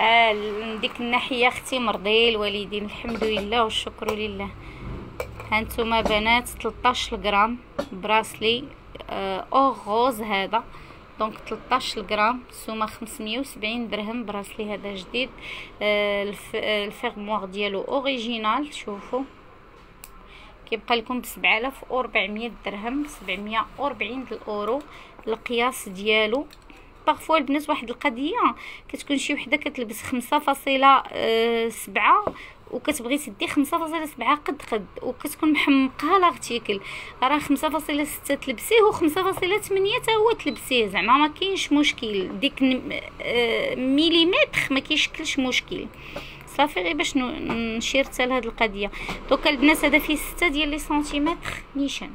آه من ديك الناحية أختي مرضي الوالدين الحمد لله والشكر لله. هانتوما بنات 13 غرام bracelet آه or rose هذا. donc 13 غرام سومه 570 درهم bracelet هذا جديد. آه. آه ال fermoir ديالو original شوفوا. كيبقى لكم ب 7400 درهم 740 الأورو. القياس ديالو parfois البنات واحد القضية كتكون شي وحدة كتلبس خمسة فاصلة آه، سبعة وكتبغي تدي خمسة فاصلة سبعة قد قد وكتكون محمقها l'article راه خمسة فاصلة ستة تلبسيه وخمسة فاصلة تمنية تا هو تلبسيه. زعما ما كاينش مشكل. ديك آه، ميليمتر ما كيشكلش مشكل. صافي غير باش نشير حتى لهاد القضية. دوكا البنات هذا فيه ستة ديال les centimètres نيشان.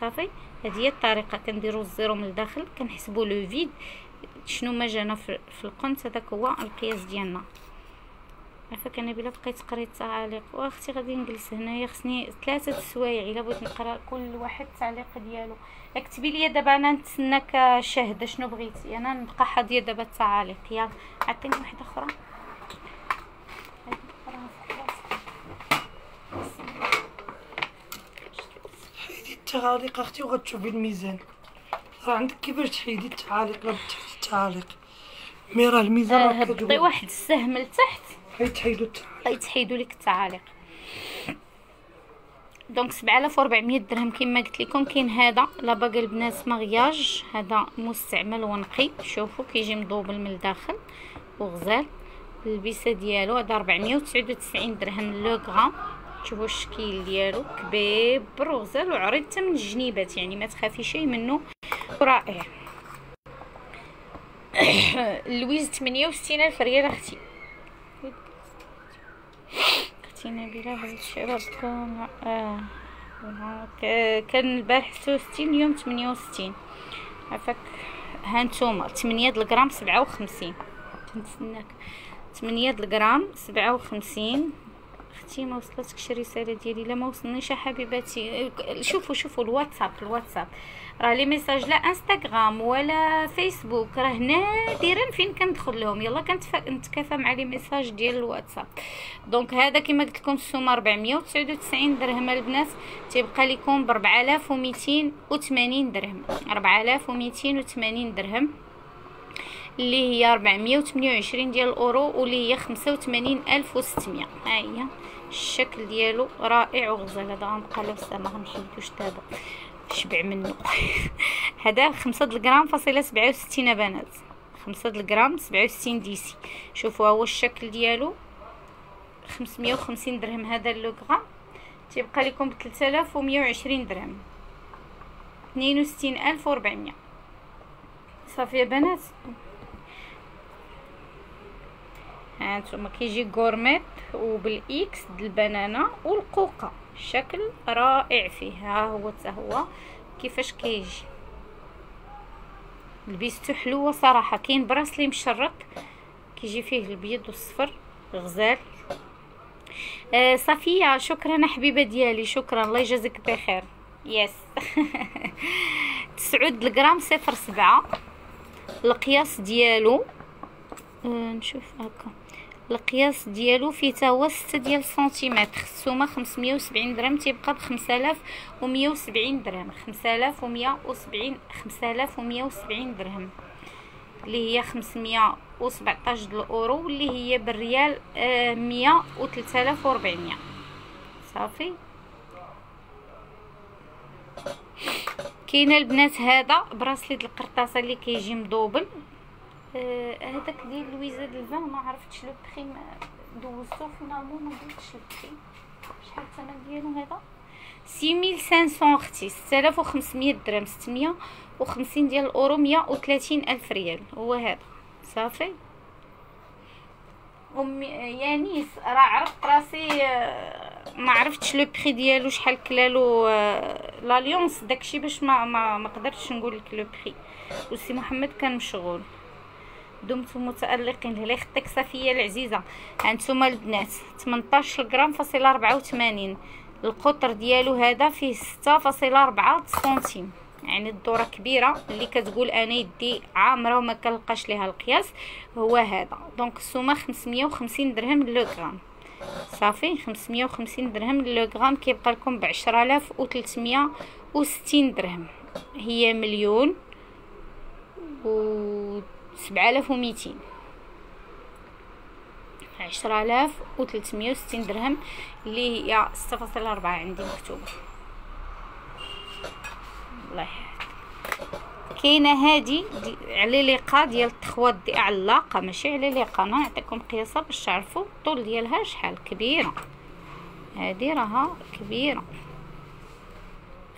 صافي؟ هذه هي الطريقة. كنديروا الزيرو من الداخل كنحسبوا لو فيد. شنو ما جانا في القنت هذاك هو القياس ديالنا. عافاك أنا بلا بقيت قريت تعاليق وأختي غادي نجلس هنايا خصني ثلاثة السوايع إلا بغيت نقرأ كل واحد التعليق ديالو. اكتبي لي دابا أنا نتسناك شاهده شنو بغيتي. أنا نبقى حاضية دابا التعاليق يلا عطيني واحدة أخرى. حيدي التعاليق أختي وغتشوفي الميزان. راه عندك كيفاش تحيدي التعاليق؟ لا تحيدي التعاليق. mais راه الميزان راه هبطي واحد السهم لتحت غيتحيدو التعاليق. غيتحيدوا لك التعاليق. donc 7400 درهم كما قلت لكم. كاين هذا la bague البنات مغياج. هذا مستعمل ونقي. شوفوا كيجي مضوبل من الداخل. وغزال. اللبسه ديالو هذا 499 درهم. le gramme. شوفوا الشكل ديالو. كبير وغزال. وعريض حتى من الجنيبات يعني ما تخافي شي منه. رائع. لويز 68 ألف ريال أختي. أختي نبيله هاد الشراب كان آه كان البارح 66 اليوم 68 عفاك هانتوما 8 الغرام 57 كنتسناك 8 الغرام 57 أختي ما وصلتكش الرساله ديالي لا ما وصلنيش حبيباتي. شوفوا شوفوا الواتساب الواتساب. راه les messages لا انستغرام ولا فيسبوك راه نادرا فين كندخل لهم. يلا كنتكافى مع les messages ديال الواتساب. donc هذا كما قلت لكم السومه 499 درهم البنات. تيبقى لكم ب 4280 درهم. 4280 درهم. اللي هي 428 ديال الأورو واللي هي 85600 ها هي الشكل ديالو رائع وغزال. هذا غنبقى لابسه ما غنحيدوش دابا. شبع منه. هذا خمسة الغرام فاصلة سبعة وستين بنات. خمسة الغرام سبعة وستين ديسي شوفوا هو الشكل ديالو. خمسمية وخمسين درهم هذا اللوغرام تيبقى لكم ومية وعشرين درهم. اثنين وستين ألف وربعمية صافي يا بنات. هانتوما كيجي غورميت وبالإكس د البنانه والقوقة. شكل رائع فيه ها هو حتى هو. كيفاش كيجي؟ لبستو حلوة صراحة. كاين براسلي مشرط كيجي فيه البيض والصفر غزال آه صفيه شكرا حبيبة ديالي. شكرا. الله يجازيك بخير. يس تسعود الغرام صفر سبعة. القياس ديالو آه نشوف هكا. القياس ديالو فيه تا هو ستة ديال سنتيمتر. السومة خمسمية وسبعين درهم تيبقى ومية وسبعين درهم. خمسة آلاف ومية وسبعين خمسة آلاف ومية وسبعين درهم. اللي هي خمسمية وسبعطاش د الأورو واللي هي بالريال آه مية وثلاثة آلاف وربعمية صافي. كاينة البنات هذا bracelet القرطاسة اللي كيجي مدوبل هذاك ديال لويزا دلفان ما عرفتش le prix دوزتو finalement ما قلتش ال prix شحال الثمن ديالو هذا؟ 6500 أختي 6500 درهم 650 ديال الأورو 130 ألف ريال. هو هذا صافي. ام يانيس راه عرفت راسي آه، ما عرفتش le prix ديالو شحال كلالو آه، l'alliance. داكشي باش ما ما, ما قدرتش نقول لك le prix وسي محمد كان مشغول. دمتم متألقين الله يخطيك صفية العزيزة. هانتوما البنات 18 غرام فاصله 84 القطر ديالو هذا فيه 6.4 سنتيم. يعني الدورة كبيرة اللي كتقول أنا يدي عامرة وما كنلقاش ليها القياس هو هذا. دونك السومة 550 درهم لو غرام. صافي 550 درهم لو غرام كيبقى لكم ب 10360 درهم. هي مليون و 7200 عشرة آلاف وثلاثمية وستين درهم اللي هي ستة فاصلة أربعة عندي مكتوبة. الله كاينة هادي على ليقا ديال التخوات دي علاقه ماشي على ليقا أنا نعطيكم قياسها باش تعرفوا الطول ديالها شحال كبيرة. هادي راها كبيرة.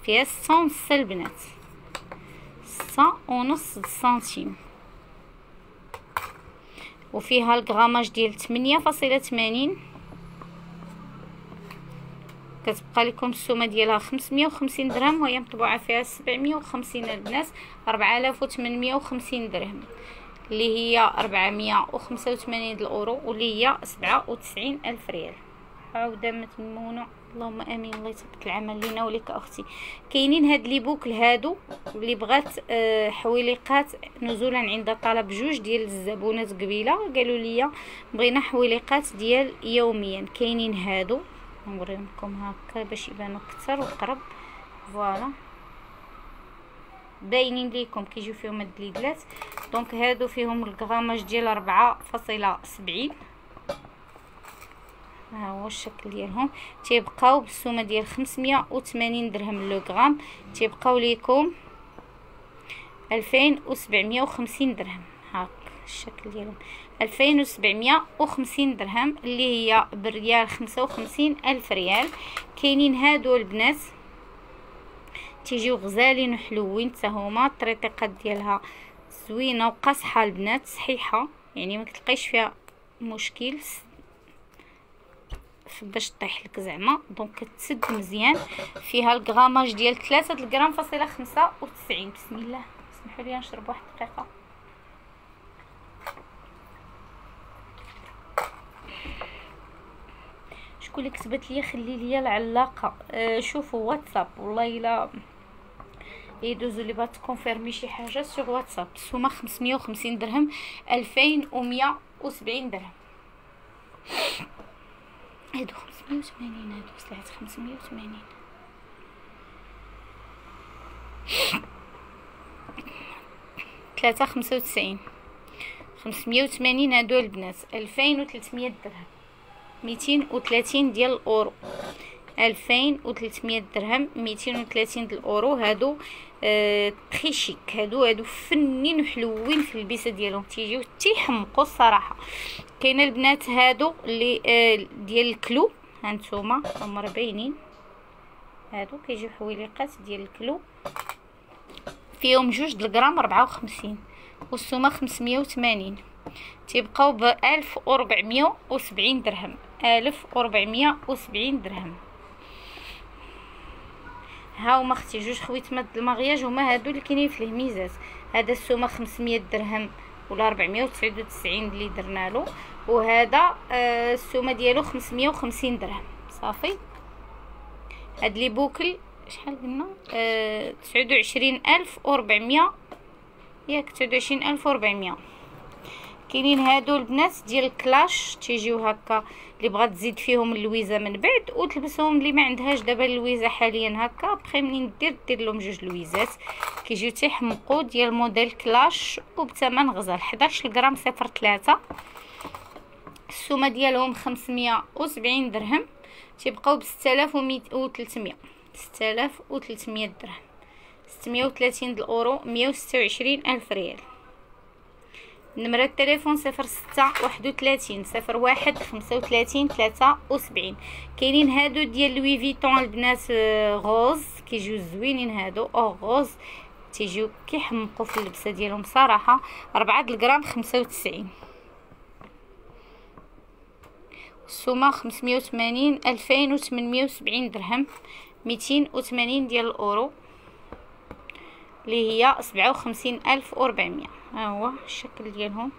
فيها ستة ونص البنات ستة ونص سنتيم. وفيها الغراماج ديال تمنية فاصلة تمانين. كتبقى لكم السومة ديالها 550 درهم وهي مطبوعة فيها 750 البنات 4850 درهم اللي هي 485 الأورو واللي هي 97 ألف ريال. عاوده متمونه اللهم آمين. الله يثبت العمل لينا وليك أختي. كاينين هاد لي بوكل هادو اللي بغات آه، حويليقات نزولا عند طلب جوج ديال الزبونات قبيلة. قالوا لي بغينا حويليقات ديال يوميا. كاينين هادو. نوريهم هكا باش يبانو أكثر وقرب. voilà. باينين ليكم. كيجيو فيهم الدليدلات donc هادو فيهم ال grammage ديال أربعة فاصلة سبعين. ها هو الشكل ديالهم. تيبقاو بالسومة ديال خمسمية وثمانين درهم le gramme تيبقاو ليكم ألفين وسبعمية وخمسين درهم. هاك الشكل ديالهم. ألفين وسبعمية وخمسين درهم اللي هي بريال خمسة وخمسين ألف ريال. كاينين هادو البنات. تيجيو غزالين وحلوين حتى هما الطريقات ديالها زوينة وقاصحة البنات صحيحة. يعني ما كتلقايش فيها مشكل. باش طيح لك زعما. دونك كتسد مزيان. فيها الغراماج ديال 3 غرام فاصلة 95 بسم الله. سمحوا لي نشرب واحد دقيقه شكون اللي كتبت لي خلي لي العلاقة؟ آه شوفوا واتساب. والله إلا يدوزو لي بغات confirmer شي حاجة sur واتساب. السومة 550 درهم 2170 درهم. هادو 580 هادو سلعت 580 ثلاثة خمسة وتسعين خمسمية وثمانين هادو البنات ألفين وثلاثمية درهم ميتين وثلاثين ديال الأورو ألفين وثلاثمية درهم ميتين وثلاثين ديال الأورو هادو آه très chic هادو هادو فنين وحلوين في اللبسة ديالهم تيجيو تيحمقوا الصراحة. كاينة البنات هادو اللي آه ديال ال clou هانتوما هما راه باينين هادو كيجيو حويليقات ديال ال clou فيهم جوج د الغرام ربعة وخمسين والسومة خمسمية وثمانين تيبقاو بألف وربعمية وسبعين درهم. ألف وربعمية وسبعين درهم. ها هما أختي جوج خويتمات المغياج هما هادو اللي كاينين في الهميزات هذا السومة 500 درهم ولا 499 اللي درنا له. وهذا آه السومة ديالو 550 درهم. صافي. هاد les boucles شحال قلنا؟ آه 29400 ياك 29400 كاينين هادو البنات ديال ال Clash تيجيو هكا اللي بغات تزيد فيهم اللويزة من بعد وتلبسهم اللي ما عندهاش دابا اللويزة حاليا هكا. بخي منين دير دير لهم جوج لويزات. كيجيو تيحمقوا ديال موديل Clash وبثمن غزال. 11 غرام صفر 3 السومة ديالهم 570 درهم تيبقاو ب 6300 6300 درهم. 630 الأورو 126 ألف ريال. نمرة التليفون صفر ستة واحد وثلاثين صفر واحد خمسة وثلاثين ثلاثة وسبعين. كاينين هادو ديال Louis Vuitton البنات آه، rose كيجيو زوينين هادو. أو غوز تيجيو كيحمقوا في اللبسة ديالهم صراحة. ربعة الغرام خمسة وتسعين. السومه خمسمية وثمانين ألفين وثمنمية وسبعين درهم ميتين وثمانين ديال الأورو اللي هي سبعة وخمسين ألف وربعمية ها هو الشكل ديالهم.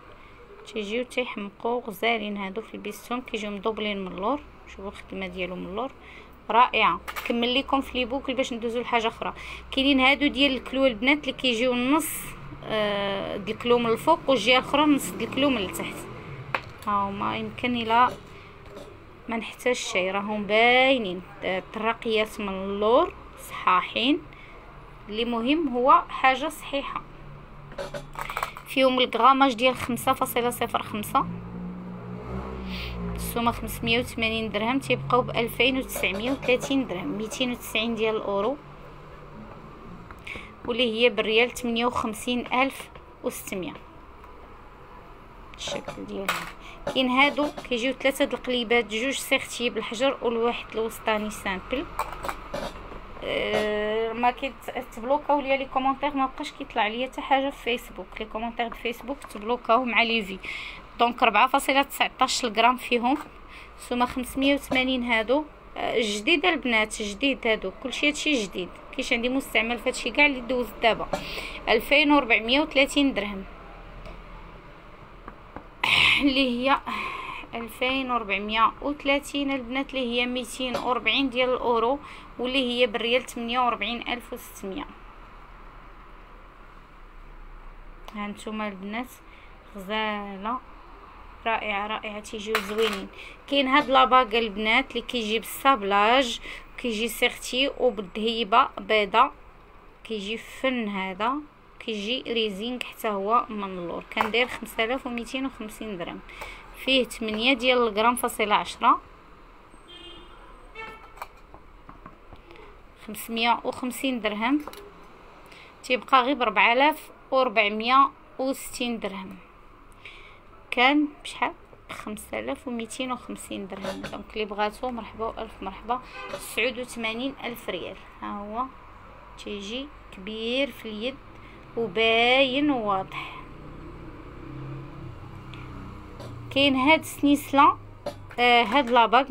تيجيو تيحمقوا غزالين هادو في البيستون كيجيو مدوبلين من اللور. شوفوا الخدمة ديالهم من اللور. رائعة. كمل لكم في les boucles باش ندوزو لحاجة أخرى. كاينين هادو ديال ال clou البنات اللي كيجيو نص آه ال clou من الفوق والجهة الأخرى نص ال clou من التحت. ها هما يمكن إلى ما نحتاج شيء راهم باينين. الترقيات من اللور صحاحين. اللي مهم هو حاجة صحيحة. فيهم ال grammage ديال خمسة فاصلة صفر خمسة. السومة 580 درهم تيبقاو ب 2930 درهم. 290 ديال الأورو. واللي هي بالريال 58600 الشكل ديالها. كاين هادو كيجيو ثلاثة د القليبات جوج sertis بالحجر والواحد الوسطاني simple. أه ما كيتبلوكاو ليا les commentaires ما بقاش كيطلع ليا حتى حاجة في فيسبوك. les commentaires د فيسبوك تبلوكاو مع les vues. donc ربعة فاصلة تسعطاش غرام فيهم. سوما خمسمية وثمانين هادو. آه، جديد البنات جديد هادو. كلشي هادشي جديد. كاينش عندي مستعمل فهادشي كاع اللي دوز دابا. ألفين وربعمية وثلاثين درهم. اللي هي ألفين وربعمية وثلاثين البنات اللي هي ميتين وربعين ديال الأورو واللي هي بالريال تمنية وربعين ألف وستمية. هانتوما البنات غزالة رائعة رائعة تيجيو زوينين. كاين هاد la bague البنات اللي كيجي بال sablage كيجي serti وبالذهيبه بيضة كيجي فن هذا. كيجي ريزينغ حتى هو من اللور كندير 5250 درهم. فيه 8 ديال الغرام فاصلة عشرة. خمسمية وخمسين درهم. تيبقى غير وربعمية وستين درهم. كان بشحال؟ خمسة آلاف وميتين وخمسين درهم. donc اللي بغاتو مرحبا وألف مرحبا. تسعود وثمانين ألف ريال. ها هو. تيجي كبير في اليد. وباين وواضح. كاين هاد السنيسله آه هاد la bague